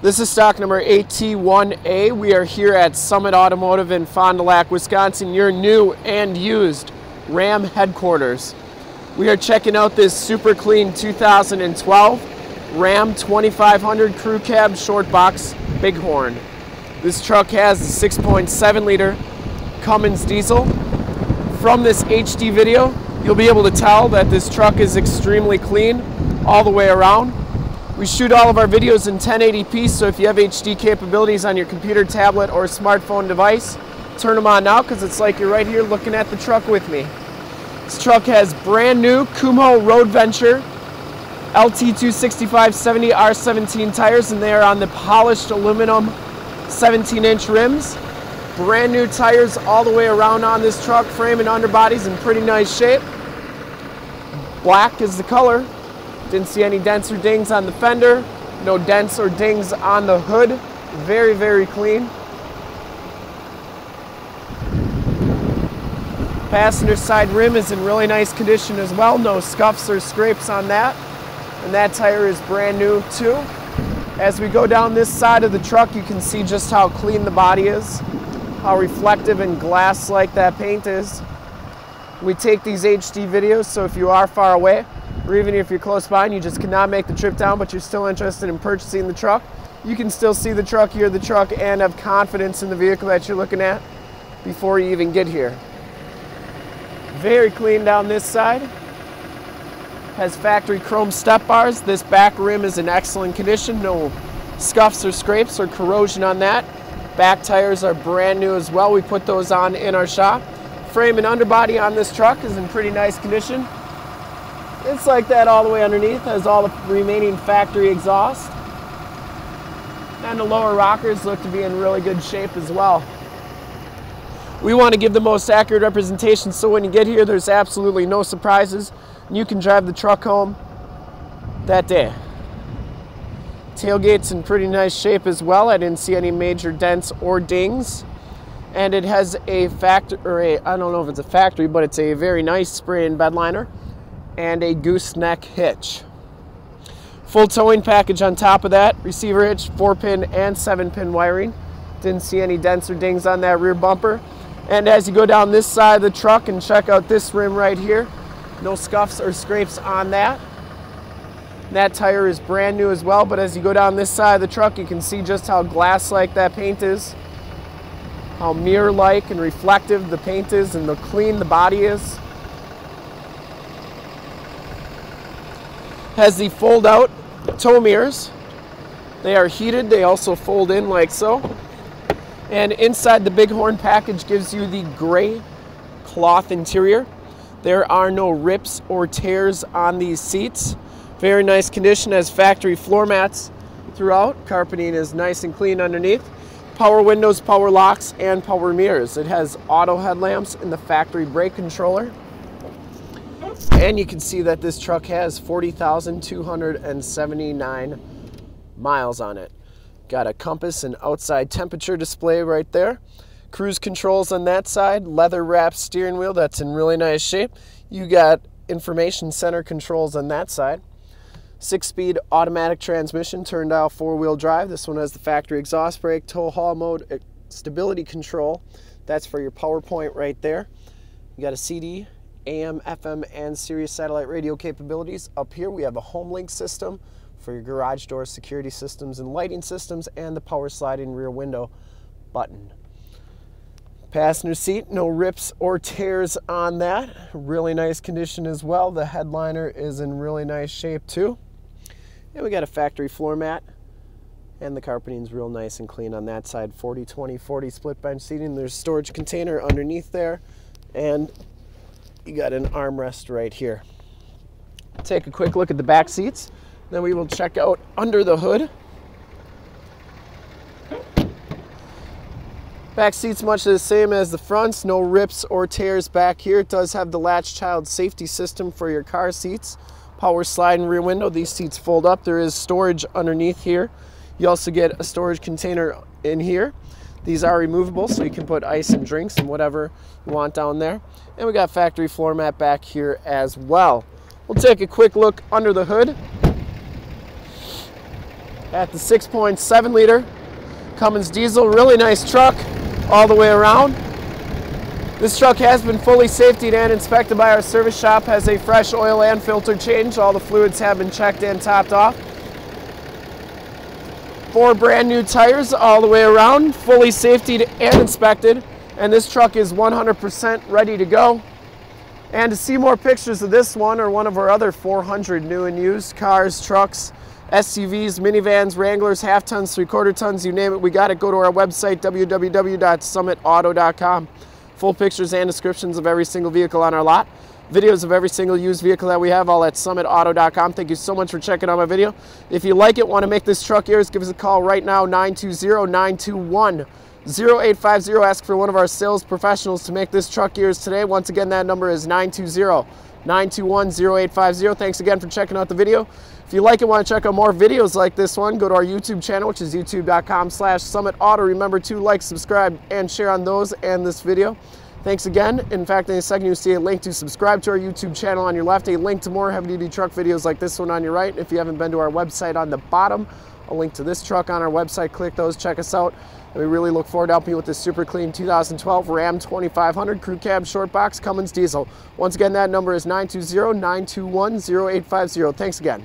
This is stock number 8T1A. We are here at Summit Automotive in Fond du Lac, Wisconsin, your new and used Ram headquarters. We are checking out this super clean 2012 Ram 2500 Crew Cab Short Box Bighorn. This truck has a 6.7 liter Cummins diesel. From this HD video, you'll be able to tell that this truck is extremely clean all the way around. We shoot all of our videos in 1080p, so if you have HD capabilities on your computer, tablet, or smartphone device, turn them on now because it's like you're right here looking at the truck with me. This truck has brand new Kumho Road Venture LT265 70R17 tires, and they are on the polished aluminum 17 inch rims. Brand new tires all the way around on this truck, frame and underbody's in pretty nice shape. Black is the color, didn't see any dents or dings on the fender. No dents or dings on the hood. Very, very clean. Passenger side rim is in really nice condition as well. No scuffs or scrapes on that. And that tire is brand new too. As we go down this side of the truck, you can see just how clean the body is, how reflective and glass-like that paint is. We take these HD videos, so if you are far away, or even if you're close by and you just cannot make the trip down, but you're still interested in purchasing the truck, you can still see the truck, hear the truck, and have confidence in the vehicle that you're looking at before you even get here. Very clean down this side. Has factory chrome step bars. This back rim is in excellent condition. No scuffs or scrapes or corrosion on that. Back tires are brand new as well. We put those on in our shop. Frame and underbody on this truck is in pretty nice condition. It's like that all the way underneath, has all the remaining factory exhaust. And the lower rockers look to be in really good shape as well. We want to give the most accurate representation so when you get here there's absolutely no surprises. and You can drive the truck home that day. Tailgate's in pretty nice shape as well. I didn't see any major dents or dings. And it has a factory, or a, I don't know if it's a factory, but it's a very nice spray-in bed liner and a gooseneck hitch. Full towing package on top of that, receiver hitch, 4-pin and 7-pin wiring. Didn't see any dents or dings on that rear bumper. And as you go down this side of the truck and check out this rim right here, no scuffs or scrapes on that. That tire is brand new as well, but as you go down this side of the truck, you can see just how glass-like that paint is, how mirror-like and reflective the paint is, and the clean the body is. Has the fold out tow mirrors. They are heated, they also fold in like so. And inside the Bighorn package gives you the gray cloth interior. There are no rips or tears on these seats. Very nice condition as factory floor mats throughout. Carpeting is nice and clean underneath. Power windows, power locks, and power mirrors. It has auto headlamps and the factory brake controller. And you can see that this truck has 40,279 miles on it. Got a compass and outside temperature display right there. Cruise controls on that side, leather wrapped steering wheel that's in really nice shape. You got information center controls on that side. Six speed automatic transmission, turn dial four wheel drive. This one has the factory exhaust brake, tow haul mode, eh, stability control. That's for your PowerPoint right there. You got a CD, AM, FM, and Sirius satellite radio capabilities. Up here we have a home link system for your garage door security systems and lighting systems and the power sliding rear window button. Passenger seat, no rips or tears on that. Really nice condition as well. The headliner is in really nice shape too. And we got a factory floor mat and the carpeting is real nice and clean on that side 40 20 40 split bench seating there's storage container underneath there and you got an armrest right here. Take a quick look at the back seats. Then we will check out under the hood. Back seats much the same as the fronts, no rips or tears back here. It does have the latch child safety system for your car seats. Power slide and rear window, these seats fold up. There is storage underneath here. You also get a storage container in here. These are removable, so you can put ice and drinks and whatever you want down there. And we got factory floor mat back here as well. We'll take a quick look under the hood. at the 6.7 liter Cummins diesel. Really nice truck all the way around. This truck has been fully safetied and inspected by our service shop, has a fresh oil and filter change. All the fluids have been checked and topped off. Four brand new tires all the way around, fully safetied and inspected. And this truck is 100% ready to go. And to see more pictures of this one or one of our other 400 new and used cars, trucks, SUVs, minivans, Wranglers, half tons, three quarter tons, you name it, we got it. Go to our website, www.summitauto.com. Full pictures and descriptions of every single vehicle on our lot. Videos of every single used vehicle that we have, all at summitauto.com. Thank you so much for checking out my video. If you like it, want to make this truck yours, give us a call right now, 920 921 0850. Ask for one of our sales professionals to make this truck yours today. Once again, that number is 920 921 0850. Thanks again for checking out the video. If you like it, want to check out more videos like this one, go to our YouTube channel, which is youtube.com slash summitauto. Remember to like, subscribe, and share on those and this video. Thanks again. In fact, in a second, you'll see a link to subscribe to our YouTube channel on your left, a link to more heavy-duty truck videos like this one on your right. If you haven't been to our website on the bottom, a link to this truck on our website. Click those, check us out. And we really look forward to helping you with this super clean 2012 Ram 2500 Crew Cab Short Box Cummins Diesel. Once again, that number is 920 921 0850. Thanks again.